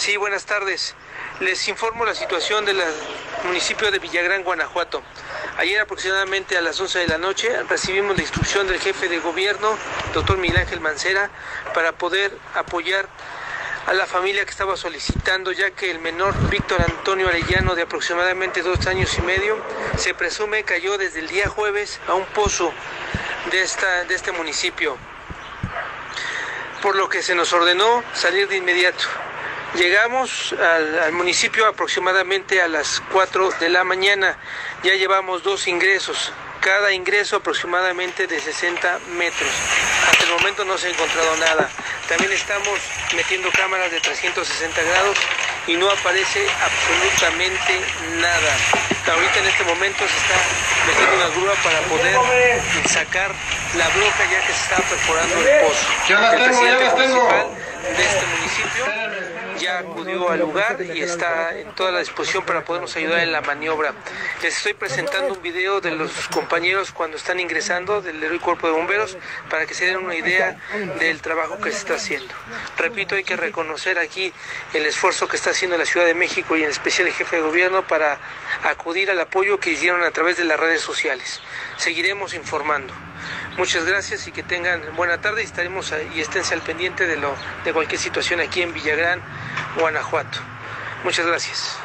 Sí, buenas tardes. Les informo la situación del municipio de Villagrán, Guanajuato. Ayer aproximadamente a las 11 de la noche recibimos la instrucción del jefe de gobierno, doctor Miguel Ángel Mancera, para poder apoyar a la familia que estaba solicitando, ya que el menor Víctor Antonio Arellano, de aproximadamente dos años y medio, se presume cayó desde el día jueves a un pozo de, esta, de este municipio, por lo que se nos ordenó salir de inmediato. Llegamos al, municipio aproximadamente a las 4 de la mañana. Ya llevamos dos ingresos, cada ingreso aproximadamente de 60 metros. Hasta el momento no se ha encontrado nada. También estamos metiendo cámaras de 360 grados y no aparece absolutamente nada. Ahorita en este momento se está metiendo una grúa para poder sacar la broca ya que se está perforando el pozo. Este municipio ya acudió al lugar y está en toda la disposición para podernos ayudar en la maniobra. Les estoy presentando un video de los compañeros cuando están ingresando del Héroe Cuerpo de Bomberos para que se den una idea del trabajo que se está haciendo. Repito, hay que reconocer aquí el esfuerzo que está haciendo la Ciudad de México y en especial el jefe de gobierno para acudir al apoyo que hicieron a través de las redes sociales. Seguiremos informando. Muchas gracias y que tengan buena tarde y estaremos y esténse al pendiente de lo de cualquier situación aquí en Villagrán, Guanajuato. Muchas gracias.